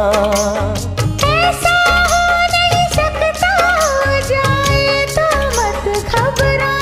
ऐसा हो नहीं सकता जाए तो मत घबरा।